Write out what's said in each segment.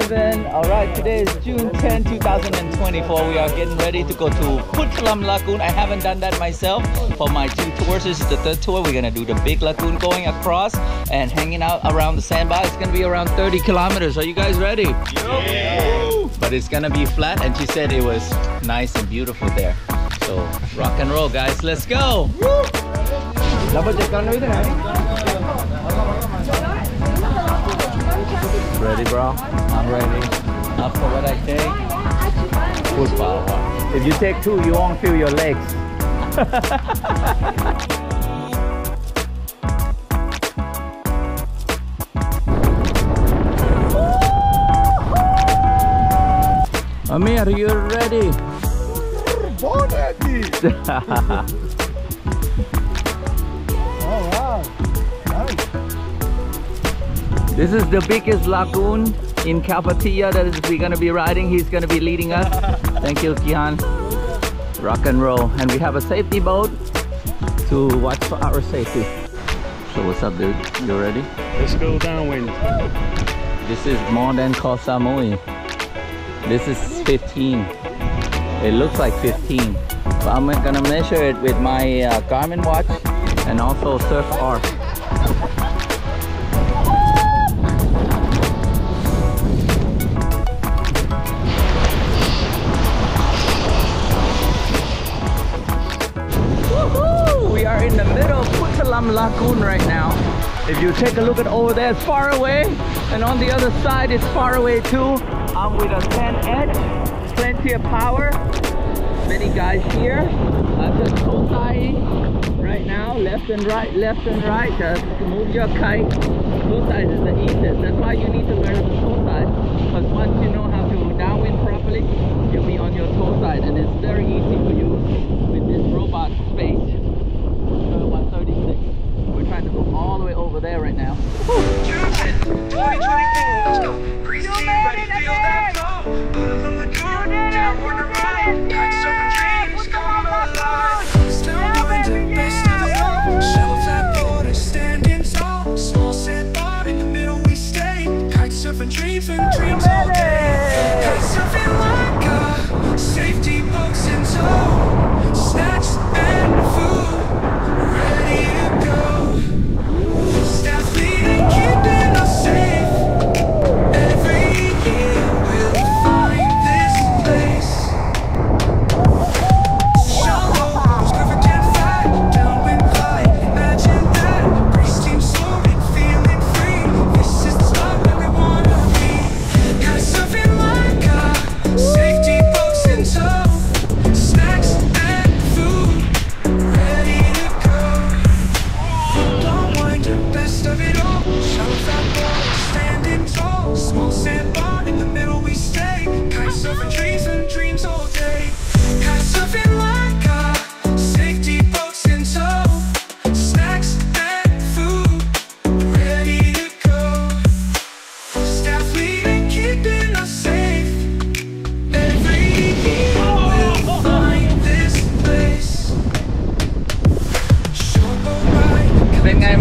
heaven. All right, today is June 10, 2024. We are getting ready to go to Puttalam Lagoon. I haven't done that myself for my two tours. This is the third tour. We're gonna do the big lagoon going across and hanging out around the sandbar. It's gonna be around 30 kilometers. Are you guys ready? Yeah. But it's gonna be flat and she said it was nice and beautiful there. So rock and roll guys, let's go! Ready, bro? I'm ready. For what I take? Full power. If you take two, you won't feel your legs. Amir, you ready? Born ready. This is the biggest lagoon in Kalpitiya that is, we're gonna be riding. He's gonna be leading us. Thank you, Gihan. Rock and roll. And we have a safety boat to watch for our safety. So what's up, dude? You ready? Let's go downwind. This is more than Koh Samui. This is 15. It looks like 15. But I'm gonna measure it with my uh, Garmin watch and also Surfr. Right now. If you take a look at over there, it's far away. And on the other side, it's far away too. I'm with a 10 edge, plenty of power. Many guys here. I'm just toe right now, left and right, left and right. Just move your kite. Toe is the easiest. That's why you need to learn the side. Because once you know how to downwind properly, you'll be on your toe side. And it's very easy for you with this robot space. Uh, 136. We're trying to go all the way over there right now. June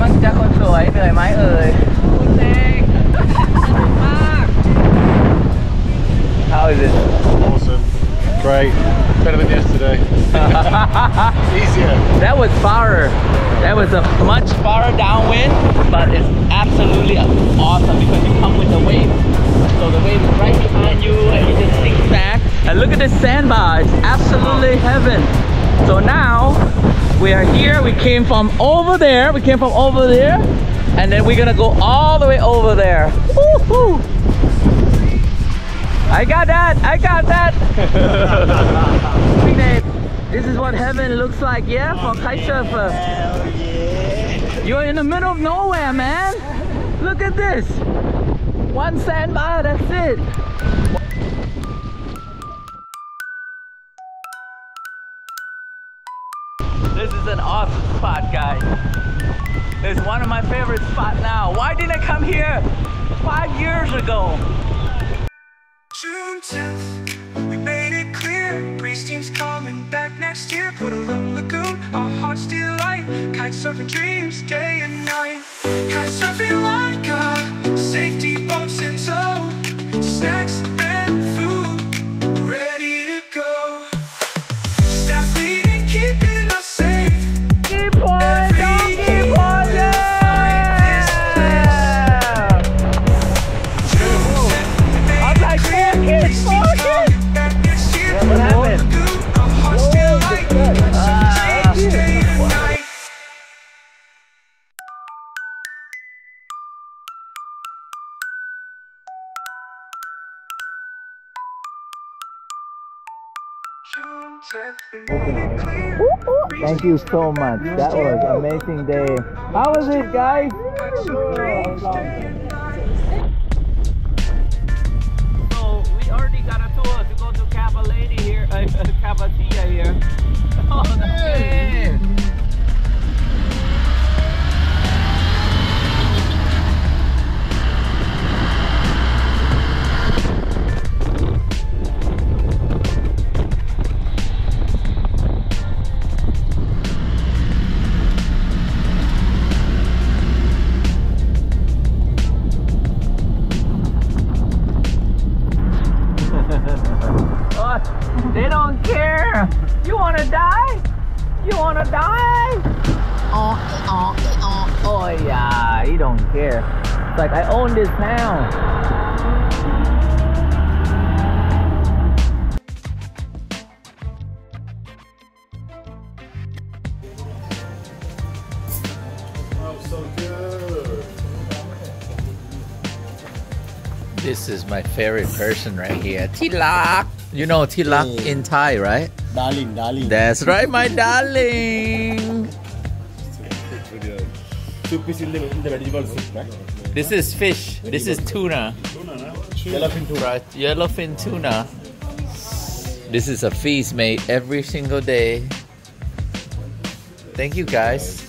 บ้างจ๊ะคนสวยเหนื่อยไหมเอ่ยคุณเองมาก How is it? Awesome. Great. Better than yesterday. Easier. That was farther. That was a much farther downwind, but it's absolutely awesome because you come with the wave. So the wave is right behind you and you just sink back. And look at this sandbar. It's absolutely heaven. So now we are here. We came from over there. We came from over there. And then we're gonna go all the way over there. Woohoo! I got that. I got that. this is what heaven looks like, yeah, for kite surfer. You're in the middle of nowhere, man. Look at this. One sandbar, that's it. Spot, guys. It's one of my favorite spots now. Why didn't I come here five years ago? June 10th, we made it clear. Coming back next year. Puttalam lagoon, our hearts delight. Kite surfing dreams, day and night. Kite surfing like a safety Thank you so much. That was amazing day. How was it, guys? So we already got a tour to go to Kappalady here, uh, Kalpitiya here. Oh, You wanna die? Oh, oh, oh, oh yeah, he don't care. It's like I own this town. Oh, so good. This is my favorite person right here. Thilak. You know Thilak in Thai, right? Darling, darling. That's right, my darling. video. Soup is in the, in the vegetable soup, right? This is fish. This is tuna. Yellowfin tuna. Yellowfin tuna. This is a feast made every single day. Thank you guys.